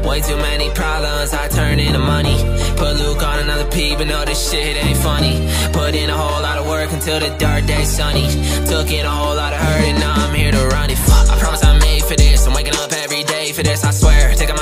Way too many problems, I turn into money. Put Luke on another P, but no, this shit ain't funny. Put in a whole lot of work until the dark day sunny. Took in a whole lot of hurt, and now I'm here to run it. I promise I'm made for this. I'm waking up every day for this, I swear. Taking my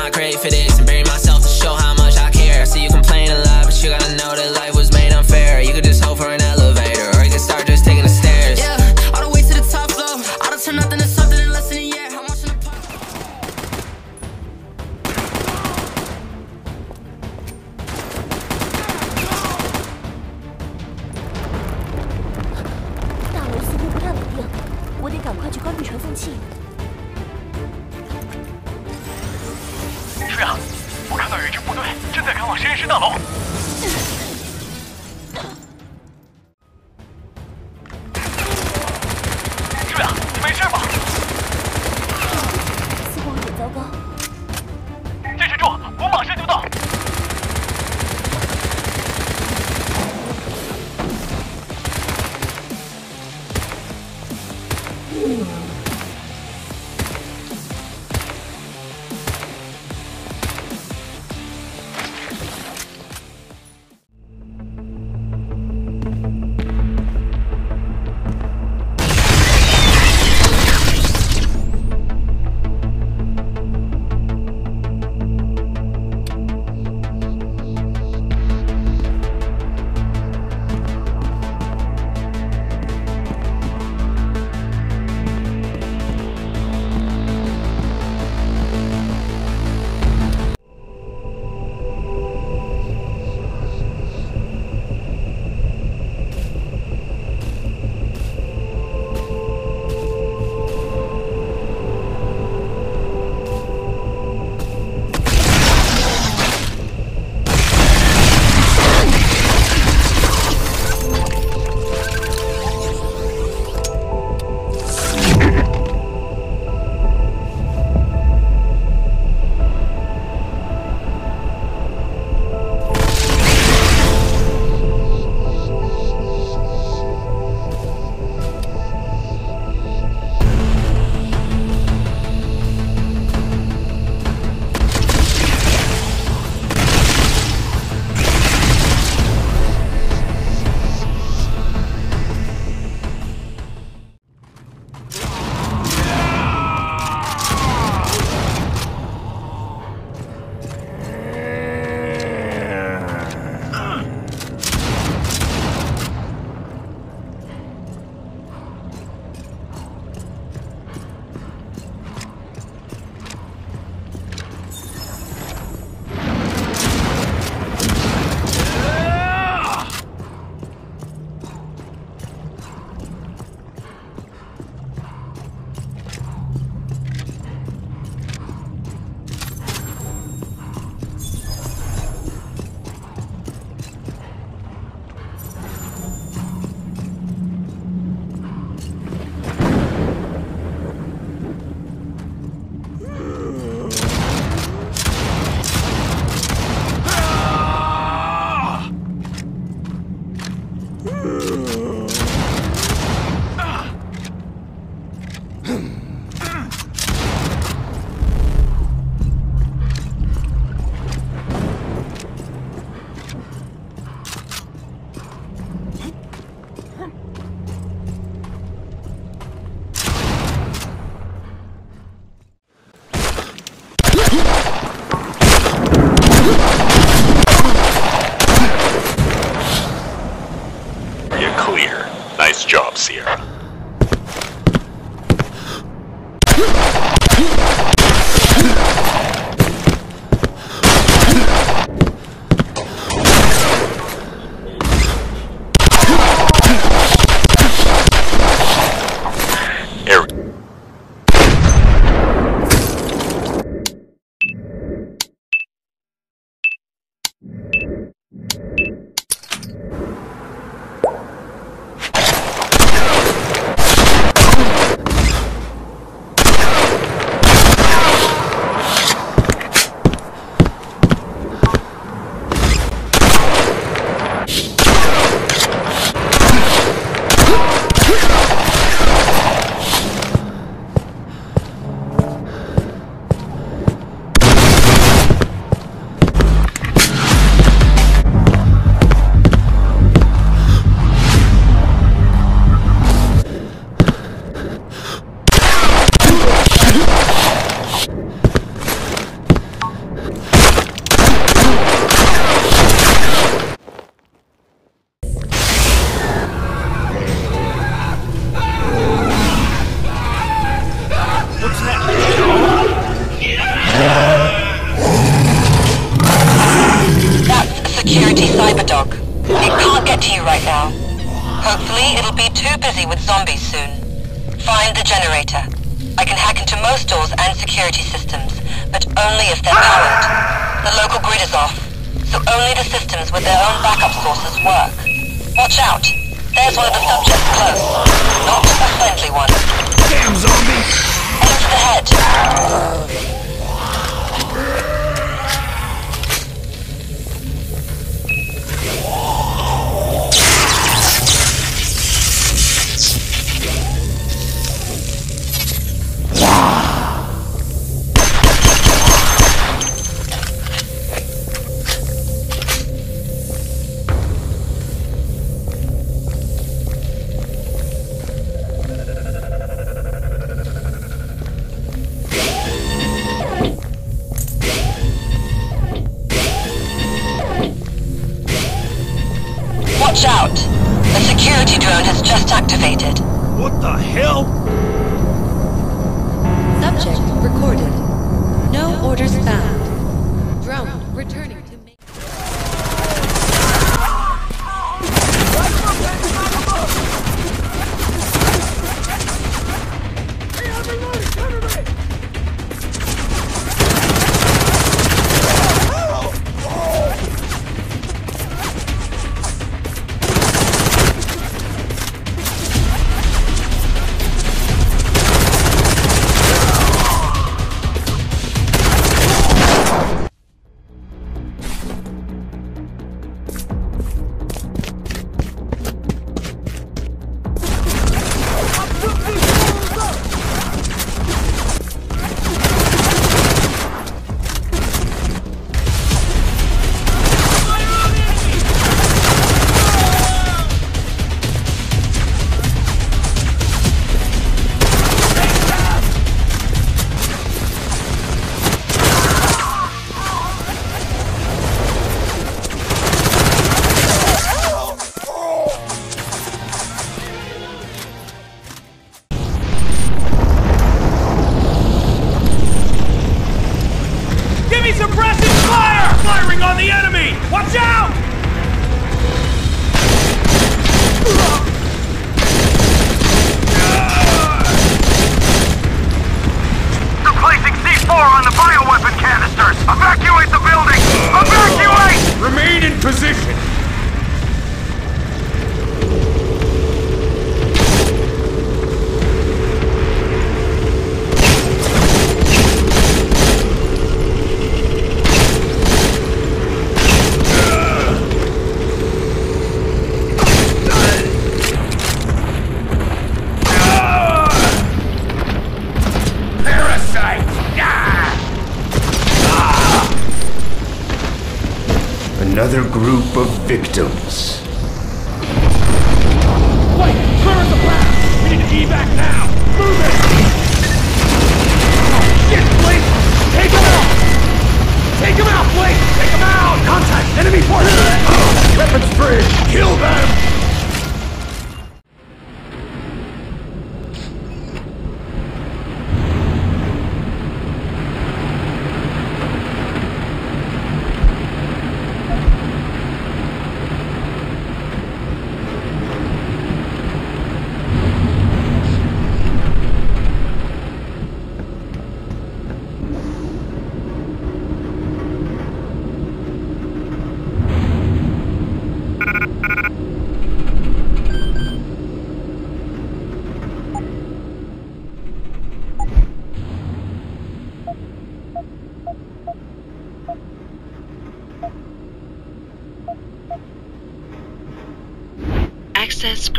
Find the generator. I can hack into most doors and security systems, but only if they're powered. The local grid is off, so only the systems with their own backup sources work. Watch out. There's one of the subjects close. Not a friendly one. Damn zombie! Aim for the head.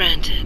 Granted.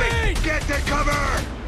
coming! Get to cover!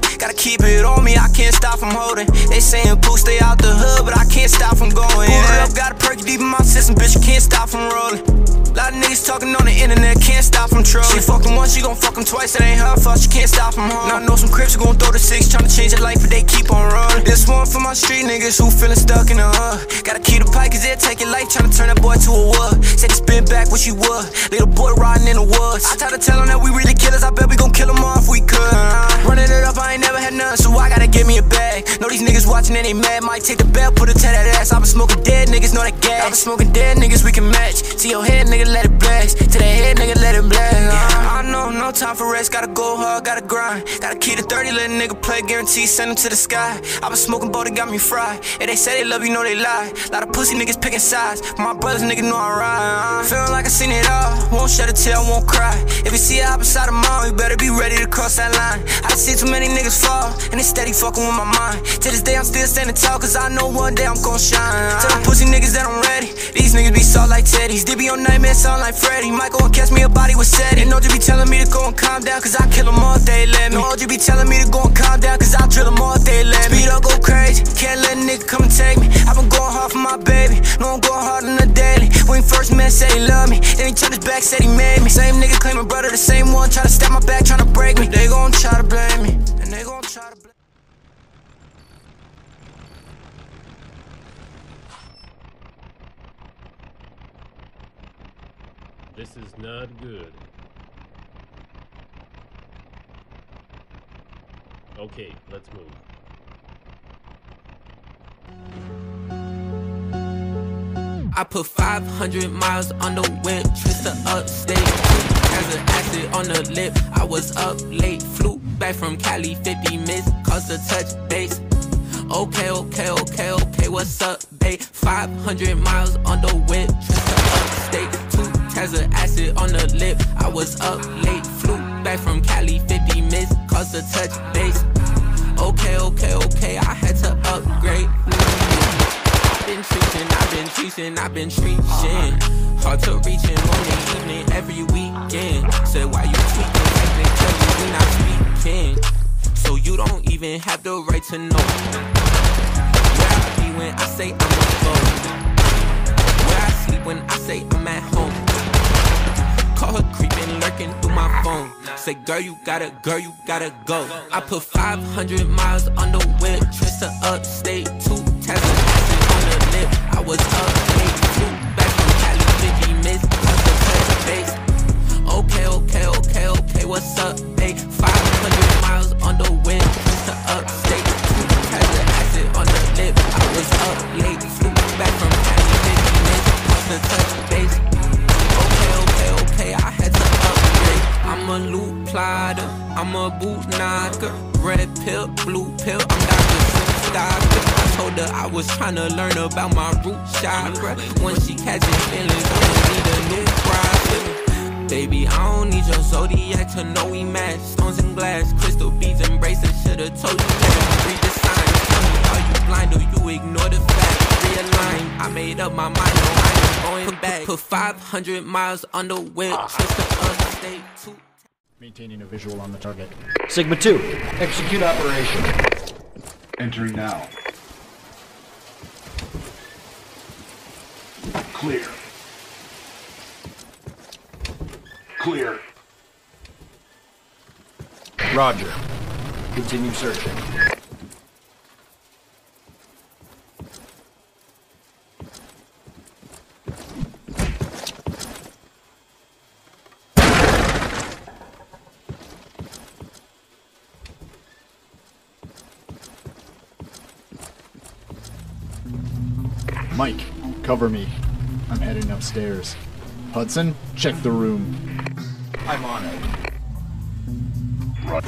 chosen. Gotta keep it on me, I can't stop from holding. They saying boo, stay out the hood, but I can't stop from going. Stop from trouble. She fucked him once, she gon' fuck him twice. It ain't her fault, she can't stop him home. Now I know some crips gon' throw the six, tryna change their life, but they keep on rolling. This one for my street niggas who feelin' stuck in the hood. Gotta keep the pipe, cause they'll take your life, tryna turn that boy to a wood. Said he spin back what you would. Little boy riding in the woods. I tried to tell him that we really killers, I bet we gon' kill him all if we could. Uh, running it up, I ain't never had none, so I gotta give me a bag. Know these niggas watching and they mad, might take the belt, put it to that ass. I been smoking dead niggas, know that gas. I been smoking dead niggas, we can match. See your head, nigga, let it blast. To that head, nigga, let it. Uh, I know, no time for rest, gotta go hard, gotta grind. Gotta keep the 30, let a nigga play, guarantee, send him to the sky. I been smoking both, it got me fried. If they say they love you, know they lie. Lot of pussy niggas picking sides. My brothers, nigga, know I ride. Uh, feeling like I seen it all, won't shed a tear, won't cry. If you see it opposite of mine, you better be ready to cross that line. I see too many niggas fall, and they steady fucking with my mind. To this day, I'm still standing tall, cause I know one day I'm gon' shine. Tell them pussy niggas that I'm ready. These niggas be soft like teddies. They be on nightmare, sound like Freddy. Might go and catch me a body with Seti. And you be telling me to go and calm down, cause I kill them all they let me. No, you be telling me to go and calm down, cause I drill them all they let me. Speed up, go crazy. Can't let a nigga come and take me. I've been going hard for my baby. No, I'm going hard on the daily. When he first met, said he loved me. Then he turned his back, said he made me. Same nigga claiming brother, the same one. Try to stab my back, trying to break me. They gon' try to blame me. And they gon' try to blame Is not good. Okay, let's move. I put 500 miles on the whip, trips to upstate. Has an acid on the lip. I was up late, flew back from Cali, 50 minutes, cause the touch base. Okay, okay, okay, okay, what's up, babe? 500 miles on the whip, trips to upstate. Two tabs of acid on the lip. I was up late, flew back from Cali, 50 minutes, cause the touch base. Okay, okay, okay, I had to upgrade. I've been treating, I've been treating, I've been treating. Hard to reach in morning, evening, every weekend. Say why you tweaking, like they tell you we not speaking. So you don't even have the right to know. Where I be when I say I'm a. Where I sleep when I say I'm at home. Call her creeping, lurking through my phone. Say, girl, you gotta, girl, you gotta go. I put 500 miles on the whip, trips to upstate, two acid on the lip. I was up late, flew back from Cali, 50 minutes, cause the base. Okay, okay, okay, okay, what's up, babe? 500 miles on the a boot knocker. Red pill, blue pill, I'm Dr. Seuss doctor. I told her I was trying to learn about my root chakra. When she catching feelings, I need a new prophet. Baby, I don't need your zodiac to know we match. Stones and glass, crystal beads and bracelets. Should've told you that. Read the signs. Tell me, are you blind or you ignore the fact? Realign. I made up my mind. No, I ain't going back. Put 500 miles on the whip. Ah. Trips to upstate. Two Maintaining a visual on the target. Sigma 2, execute operation. Entering now. Clear. Clear. Roger. Continue searching. Mike, cover me. I'm heading upstairs. Hudson, check the room. I'm on it. Right.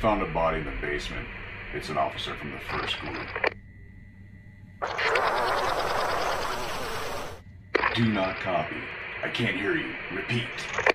Found a body in the basement. It's an officer from the first group. Do not copy. I can't hear you. Repeat.